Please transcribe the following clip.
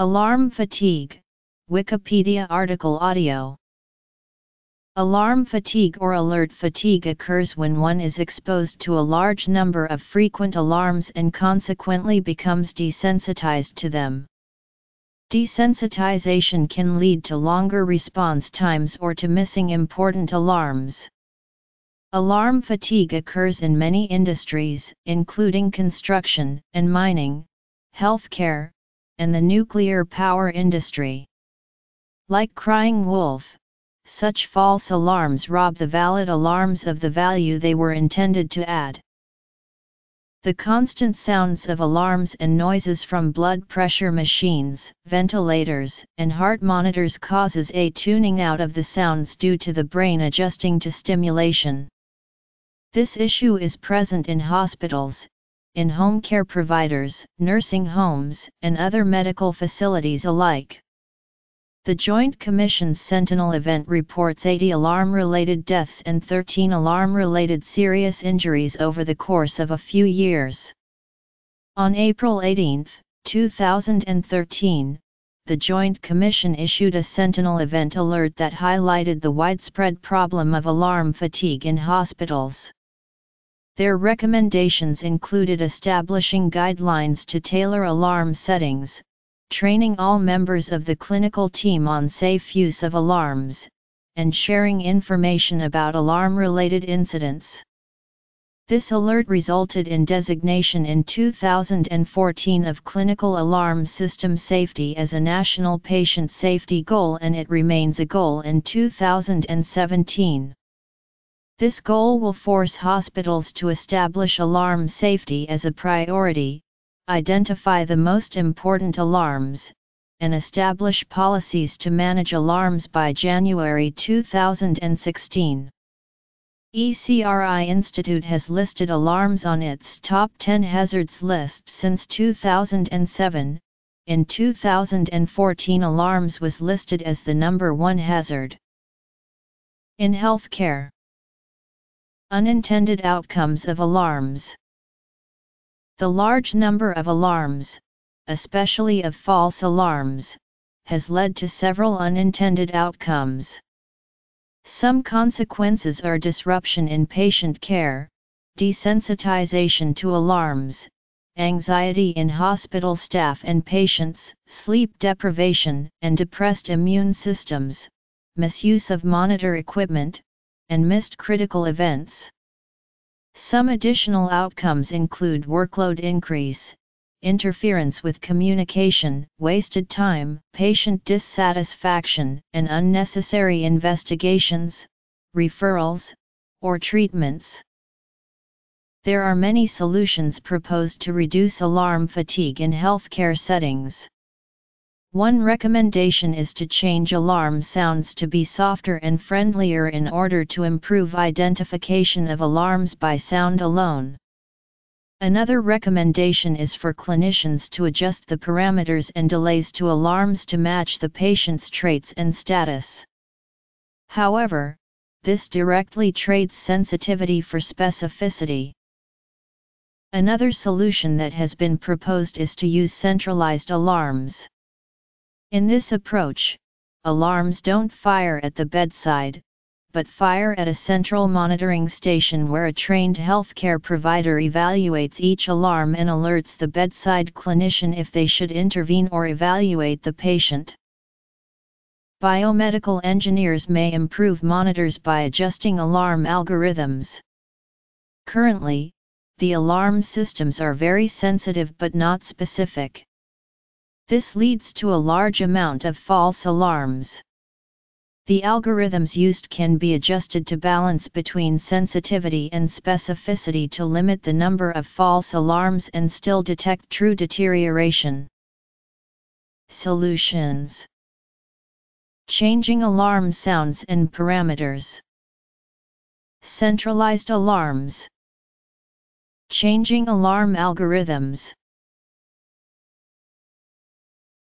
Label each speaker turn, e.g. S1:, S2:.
S1: Alarm fatigue, Wikipedia article audio. Alarm fatigue or alert fatigue occurs when one is exposed to a large number of frequent alarms and consequently becomes desensitized to them. Desensitization can lead to longer response times or to missing important alarms. Alarm fatigue occurs in many industries, including construction and mining, healthcare, and the nuclear power industry. Like crying wolf, such false alarms rob the valid alarms of the value they were intended to add. The constant sounds of alarms and noises from blood pressure machines, ventilators, and heart monitors causes a tuning out of the sounds due to the brain adjusting to stimulation. This issue is present in hospitals, in home care providers, nursing homes, and other medical facilities alike. The Joint Commission's Sentinel event reports 80 alarm-related deaths and 13 alarm-related serious injuries over the course of a few years. On April 18, 2013, the Joint Commission issued a Sentinel event alert that highlighted the widespread problem of alarm fatigue in hospitals. Their recommendations included establishing guidelines to tailor alarm settings, training all members of the clinical team on safe use of alarms, and sharing information about alarm-related incidents. This alert resulted in designation in 2014 of clinical alarm system safety as a national patient safety goal and it remains a goal in 2017. This goal will force hospitals to establish alarm safety as a priority, identify the most important alarms, and establish policies to manage alarms by January 2016. ECRI Institute has listed alarms on its top 10 hazards list since 2007. In 2014, alarms was listed as the number one hazard. In healthcare, unintended outcomes of alarms. The large number of alarms, especially of false alarms, has led to several unintended outcomes. Some consequences are disruption in patient care, desensitization to alarms, anxiety in hospital staff and patients, sleep deprivation and depressed immune systems, misuse of monitor equipment, and missed critical events. Some additional outcomes include workload increase, interference with communication, wasted time, patient dissatisfaction, and unnecessary investigations, referrals, or treatments. There are many solutions proposed to reduce alarm fatigue in healthcare settings. One recommendation is to change alarm sounds to be softer and friendlier in order to improve identification of alarms by sound alone. Another recommendation is for clinicians to adjust the parameters and delays to alarms to match the patient's traits and status. However, this directly trades sensitivity for specificity. Another solution that has been proposed is to use centralized alarms. In this approach, alarms don't fire at the bedside, but fire at a central monitoring station where a trained healthcare provider evaluates each alarm and alerts the bedside clinician if they should intervene or evaluate the patient. Biomedical engineers may improve monitors by adjusting alarm algorithms. Currently, the alarm systems are very sensitive but not specific. This leads to a large amount of false alarms. The algorithms used can be adjusted to balance between sensitivity and specificity to limit the number of false alarms and still detect true deterioration. Solutions Changing alarm sounds and parameters. Centralized alarms. Changing alarm algorithms.